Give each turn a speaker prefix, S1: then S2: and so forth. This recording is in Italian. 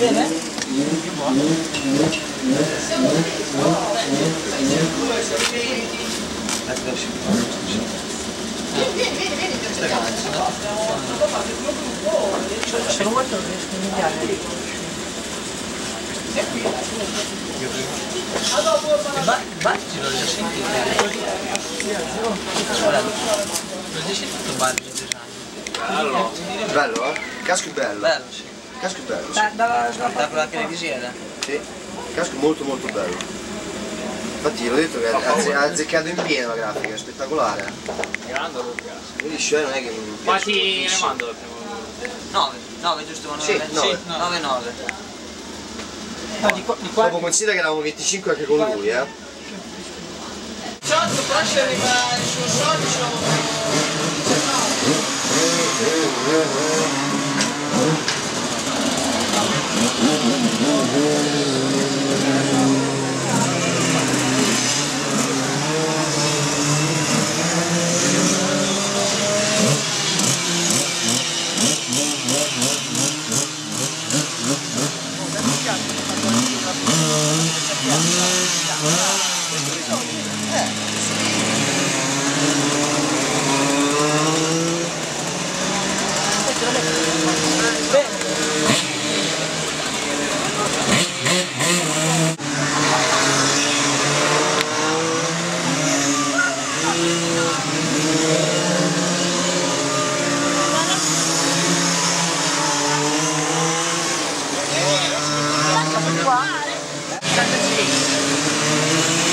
S1: vede? Se lo guardo non riesco a immediare. Il ba- il battito l'ho già sentito. Guarda, L'ho già sentito il battito
S2: Bello. Bello, eh? Casco bello.
S1: Bello, sì.
S2: Casco è bello, sì.
S3: Da, da, da,
S1: Da quella che.
S2: Sì. Il casco è molto molto bello. Infatti l'ho detto che ha azze- ha azzeccato in pieno la grafica, è spettacolare.
S4: Grande Luca.
S2: Quindi cioè non è che mi
S4: Quanti ne mando primo?
S1: 9, 9 giusto? 9,
S2: Sì, nove.
S1: 9, 9.
S3: no, di qua, di qua
S2: Dopo considera che eravamo 25 anche con lui, eh.
S1: Ciao, però ci arriva il suo quá Kansas City.